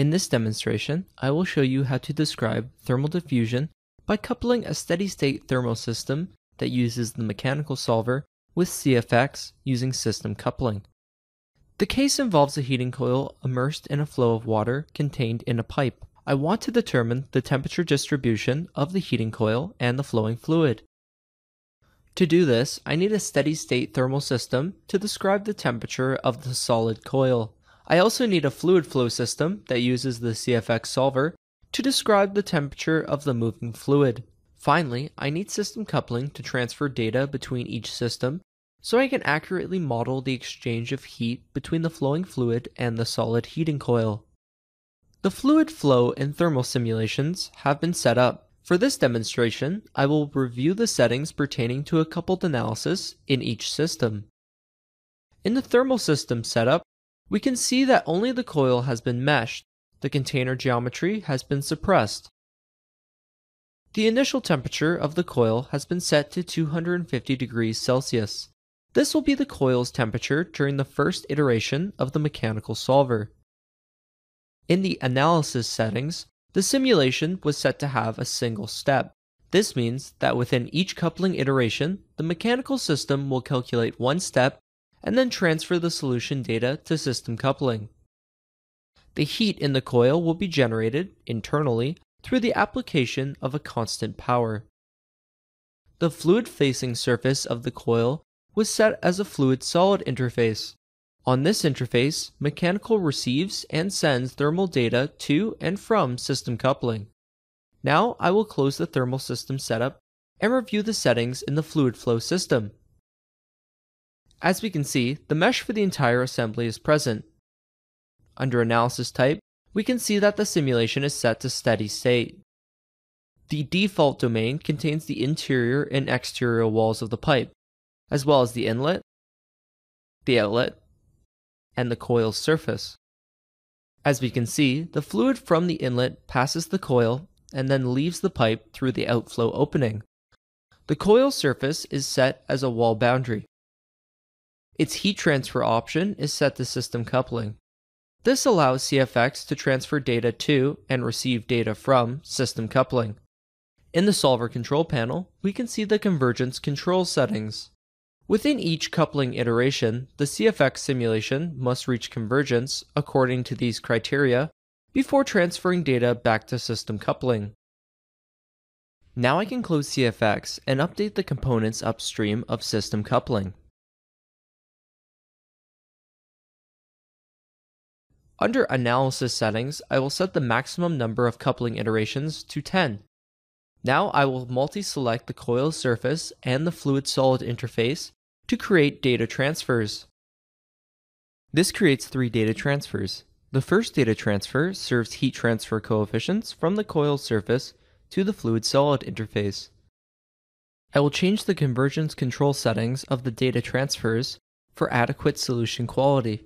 In this demonstration, I will show you how to describe thermal diffusion by coupling a steady-state thermal system that uses the mechanical solver with CFX using system coupling. The case involves a heating coil immersed in a flow of water contained in a pipe. I want to determine the temperature distribution of the heating coil and the flowing fluid. To do this, I need a steady state thermal system to describe the temperature of the solid coil. I also need a fluid flow system that uses the CFX solver to describe the temperature of the moving fluid. Finally, I need system coupling to transfer data between each system so I can accurately model the exchange of heat between the flowing fluid and the solid heating coil. The fluid flow and thermal simulations have been set up. For this demonstration, I will review the settings pertaining to a coupled analysis in each system. In the thermal system setup, we can see that only the coil has been meshed, the container geometry has been suppressed. The initial temperature of the coil has been set to 250 degrees Celsius. This will be the coil's temperature during the first iteration of the mechanical solver. In the analysis settings, the simulation was set to have a single step. This means that within each coupling iteration, the mechanical system will calculate one step and then transfer the solution data to system coupling. The heat in the coil will be generated, internally, through the application of a constant power. The fluid-facing surface of the coil was set as a fluid-solid interface. On this interface, mechanical receives and sends thermal data to and from system coupling. Now I will close the thermal system setup and review the settings in the fluid flow system. As we can see, the mesh for the entire assembly is present. Under analysis type, we can see that the simulation is set to steady state. The default domain contains the interior and exterior walls of the pipe, as well as the inlet, the outlet, and the coil's surface. As we can see, the fluid from the inlet passes the coil and then leaves the pipe through the outflow opening. The coil surface is set as a wall boundary. Its heat transfer option is set to system coupling. This allows CFX to transfer data to and receive data from system coupling. In the solver control panel, we can see the convergence control settings. Within each coupling iteration, the CFX simulation must reach convergence according to these criteria before transferring data back to system coupling. Now I can close CFX and update the components upstream of system coupling. Under Analysis Settings, I will set the maximum number of coupling iterations to 10. Now I will multi-select the coil surface and the fluid-solid interface to create data transfers. This creates three data transfers. The first data transfer serves heat transfer coefficients from the coil surface to the fluid-solid interface. I will change the convergence control settings of the data transfers for adequate solution quality.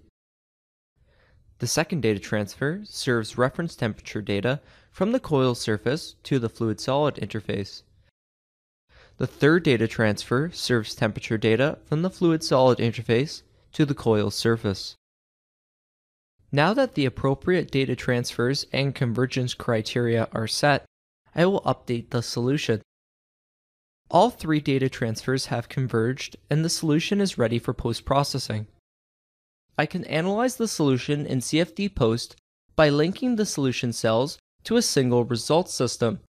The second data transfer serves reference temperature data from the coil surface to the fluid-solid interface. The third data transfer serves temperature data from the fluid-solid interface to the coil surface. Now that the appropriate data transfers and convergence criteria are set, I will update the solution. All three data transfers have converged and the solution is ready for post-processing. I can analyze the solution in CFD Post by linking the solution cells to a single result system.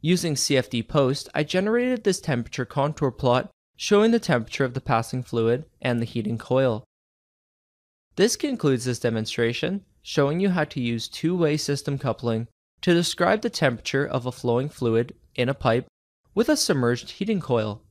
Using CFD Post, I generated this temperature contour plot showing the temperature of the passing fluid and the heating coil. This concludes this demonstration, showing you how to use two-way system coupling to describe the temperature of a flowing fluid in a pipe with a submerged heating coil.